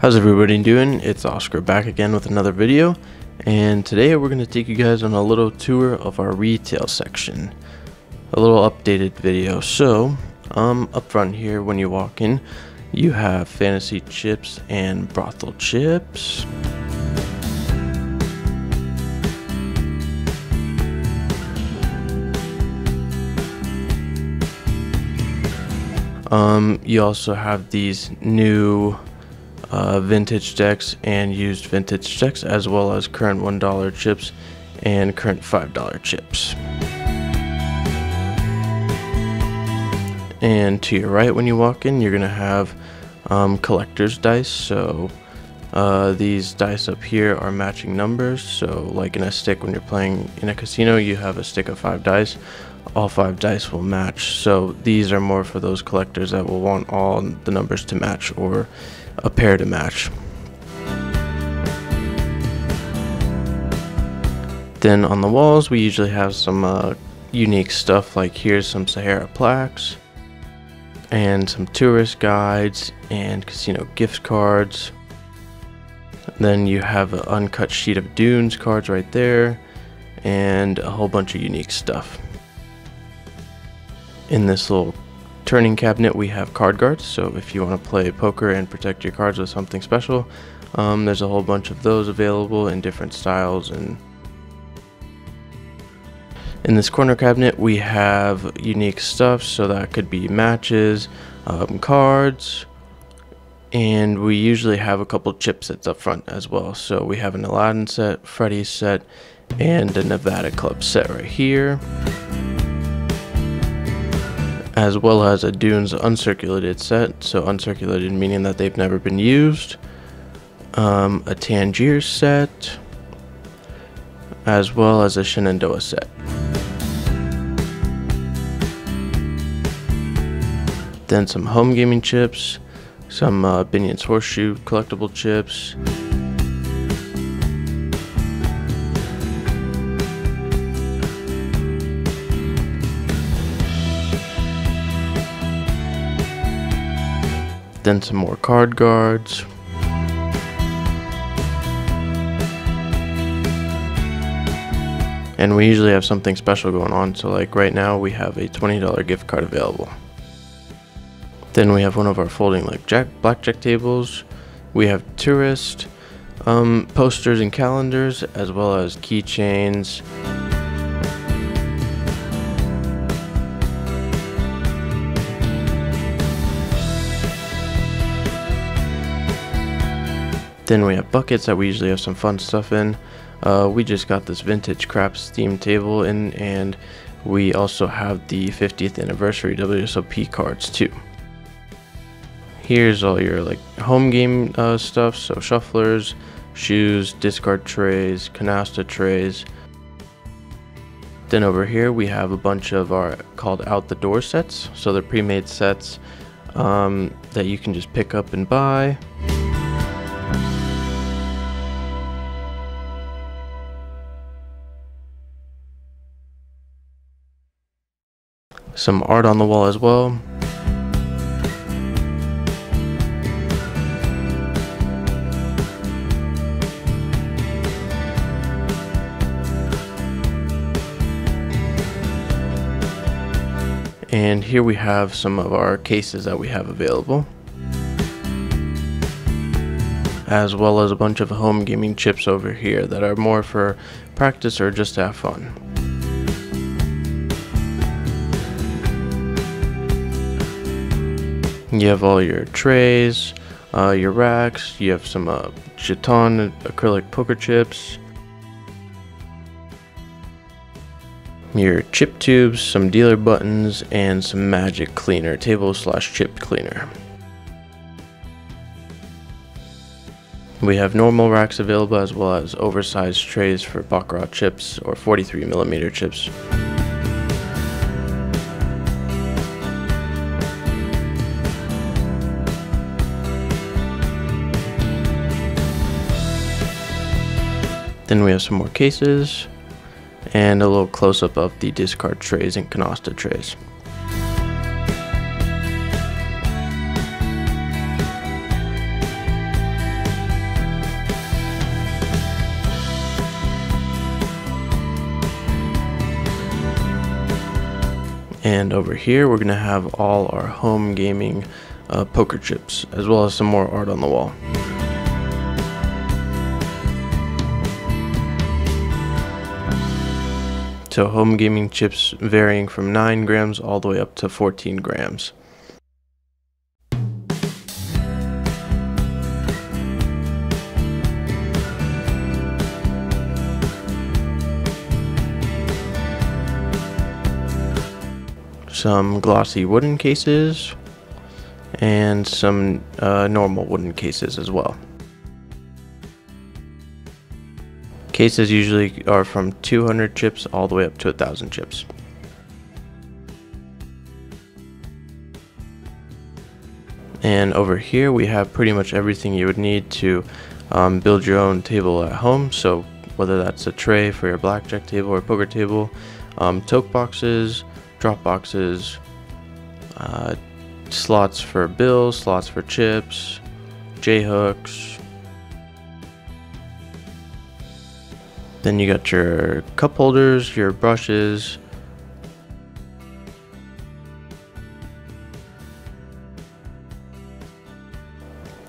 How's everybody doing? It's Oscar back again with another video and today we're going to take you guys on a little tour of our retail section. A little updated video. So, um, up front here when you walk in, you have fantasy chips and brothel chips. Um, you also have these new uh, vintage decks and used vintage decks, as well as current $1 chips and current $5 chips. And to your right, when you walk in, you're going to have um, collector's dice. So uh, these dice up here are matching numbers. So, like in a stick, when you're playing in a casino, you have a stick of five dice. All five dice will match. So, these are more for those collectors that will want all the numbers to match or a pair to match. Then on the walls, we usually have some uh, unique stuff like here's some Sahara plaques and some tourist guides and casino gift cards. Then you have an uncut sheet of Dunes cards right there and a whole bunch of unique stuff. In this little turning cabinet we have card guards. So if you want to play poker and protect your cards with something special um, there's a whole bunch of those available in different styles. And in this corner cabinet we have unique stuff. So that could be matches um, cards. And we usually have a couple chip sets up front as well. So we have an Aladdin set Freddy's set and a Nevada Club set right here as well as a Dunes uncirculated set. So uncirculated meaning that they've never been used. Um, a Tangier set, as well as a Shenandoah set. Then some home gaming chips, some uh, Binion's Horseshoe collectible chips, then some more card guards. And we usually have something special going on, so like right now we have a $20 gift card available. Then we have one of our folding like jack blackjack tables. We have tourist um, posters and calendars, as well as keychains. Then we have buckets that we usually have some fun stuff in. Uh, we just got this vintage craps theme table in and we also have the 50th anniversary WSOP cards too. Here's all your like home game uh, stuff, so shufflers, shoes, discard trays, canasta trays. Then over here we have a bunch of our called out the door sets. So they're pre-made sets um, that you can just pick up and buy. Some art on the wall as well. And here we have some of our cases that we have available. As well as a bunch of home gaming chips over here that are more for practice or just to have fun. You have all your trays, uh, your racks, you have some uh, Chaton acrylic poker chips, your chip tubes, some dealer buttons, and some magic cleaner, table slash chip cleaner. We have normal racks available as well as oversized trays for Baccarat chips or 43 millimeter chips. Then we have some more cases and a little close up of the discard trays and canasta trays. And over here, we're going to have all our home gaming uh, poker chips, as well as some more art on the wall. So home gaming chips varying from 9 grams all the way up to 14 grams. Some glossy wooden cases and some uh, normal wooden cases as well. Cases usually are from 200 chips all the way up to 1000 chips. And over here we have pretty much everything you would need to um, build your own table at home. So whether that's a tray for your blackjack table or poker table, um, toke boxes, drop boxes, uh, slots for bills, slots for chips, J hooks. Then you got your cup holders, your brushes.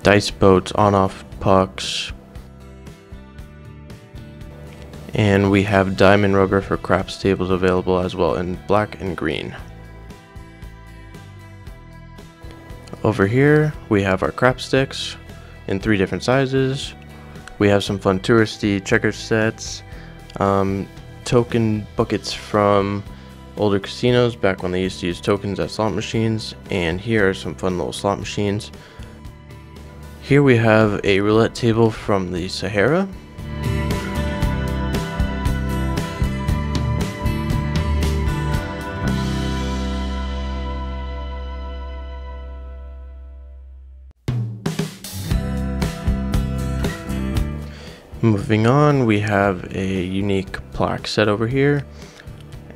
Dice boats, on off pucks. And we have diamond rubber for craps tables available as well in black and green. Over here, we have our crap sticks in three different sizes. We have some fun touristy checker sets, um, token buckets from older casinos back when they used to use tokens at slot machines, and here are some fun little slot machines. Here we have a roulette table from the Sahara, Moving on, we have a unique plaque set over here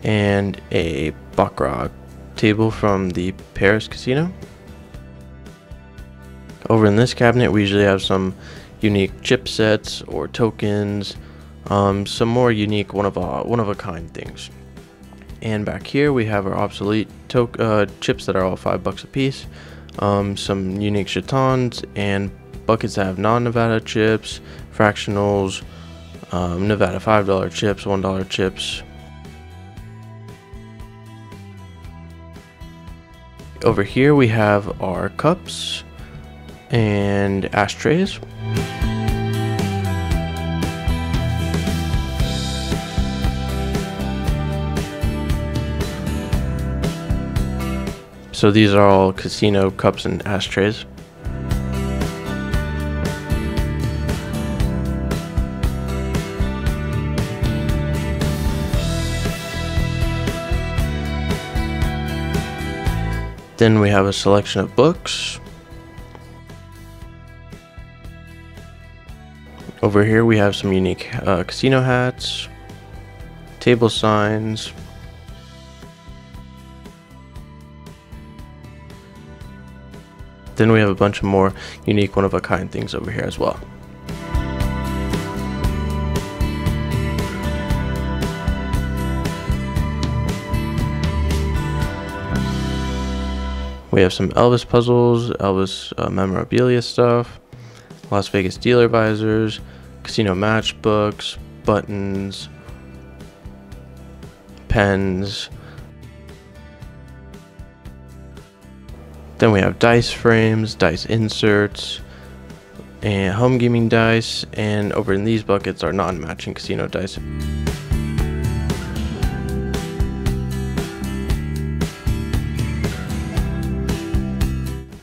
and a Baccarat table from the Paris Casino. Over in this cabinet, we usually have some unique chip sets or tokens, um, some more unique one of a one of a kind things. And back here, we have our obsolete uh, chips that are all five bucks a piece, um, some unique chatons, and buckets that have non-Nevada chips, fractionals, um, Nevada $5 chips, $1 chips. Over here we have our cups and ashtrays. So these are all casino cups and ashtrays. Then we have a selection of books. Over here we have some unique uh, casino hats, table signs, Then we have a bunch of more unique one-of-a-kind things over here as well. We have some Elvis puzzles, Elvis uh, memorabilia stuff, Las Vegas dealer visors, casino matchbooks, buttons, pens. Then we have dice frames, dice inserts, and home gaming dice, and over in these buckets are non-matching casino dice.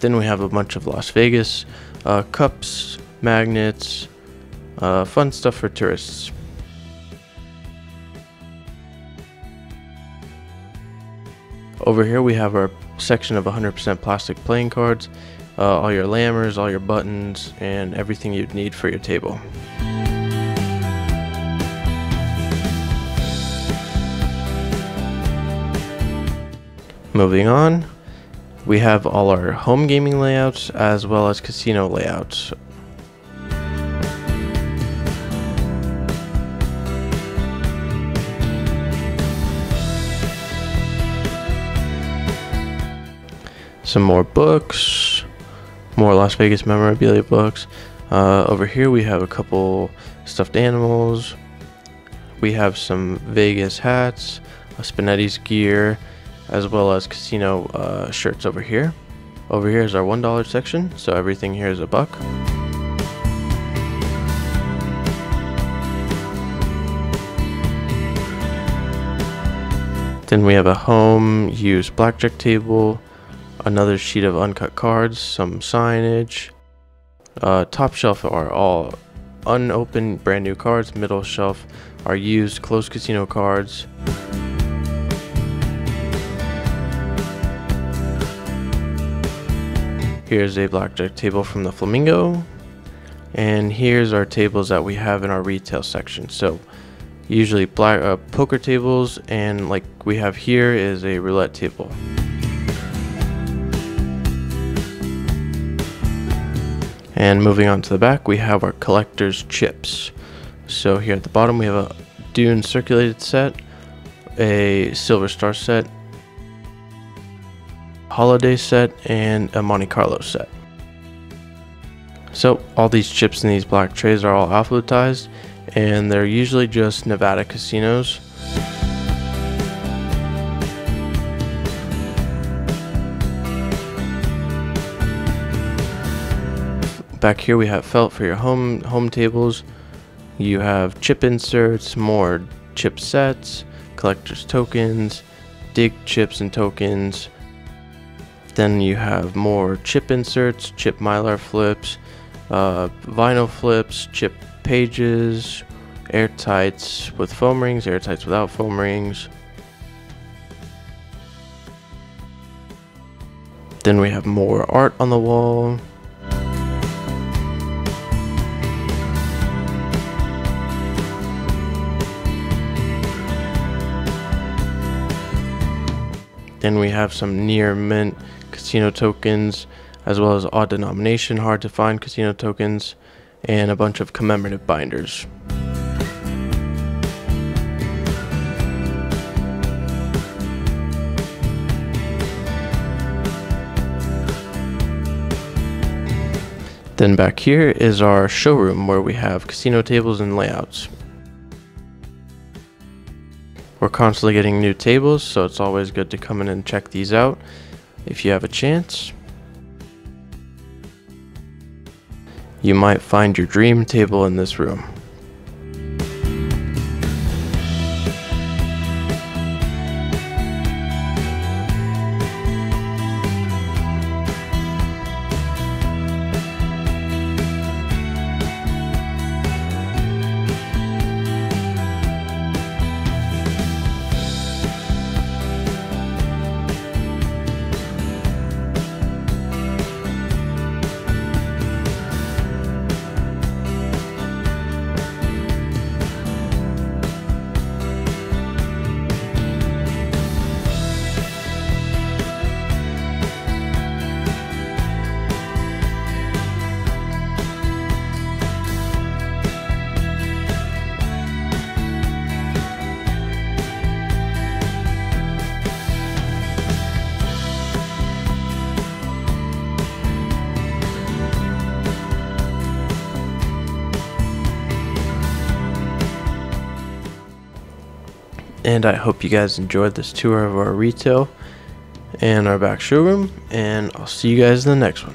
Then we have a bunch of Las Vegas uh, cups, magnets, uh, fun stuff for tourists. Over here we have our section of 100% plastic playing cards, uh, all your lammers, all your buttons, and everything you'd need for your table. Moving on, we have all our home gaming layouts as well as casino layouts. some more books, more Las Vegas memorabilia books. Uh, over here we have a couple stuffed animals. We have some Vegas hats, a Spinetti's gear, as well as casino uh, shirts over here. Over here is our $1 section, so everything here is a buck. Then we have a home use blackjack table, another sheet of uncut cards, some signage. Uh, top shelf are all unopened brand new cards. Middle shelf are used closed casino cards. Here's a blackjack table from the Flamingo. And here's our tables that we have in our retail section. So usually black uh, poker tables and like we have here is a roulette table. And moving on to the back, we have our collector's chips. So here at the bottom, we have a Dunes circulated set, a Silver Star set, Holiday set, and a Monte Carlo set. So all these chips in these black trays are all alphabetized and they're usually just Nevada casinos. Back here we have felt for your home home tables. You have chip inserts, more chip sets, collector's tokens, dig chips and tokens. Then you have more chip inserts, chip mylar flips, uh, vinyl flips, chip pages, airtights with foam rings, airtights without foam rings. Then we have more art on the wall. Then we have some near mint casino tokens, as well as odd denomination, hard to find casino tokens and a bunch of commemorative binders. Then back here is our showroom where we have casino tables and layouts. We're constantly getting new tables, so it's always good to come in and check these out if you have a chance. You might find your dream table in this room. And I hope you guys enjoyed this tour of our retail and our back showroom. And I'll see you guys in the next one.